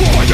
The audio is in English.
boy.